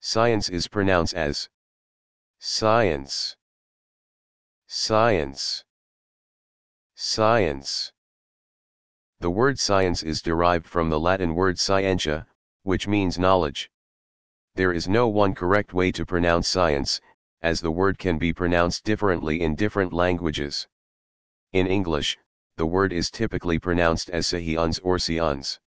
Science is pronounced as science, science, science. The word science is derived from the Latin word scientia, which means knowledge. There is no one correct way to pronounce science, as the word can be pronounced differently in different languages. In English, the word is typically pronounced as science or science.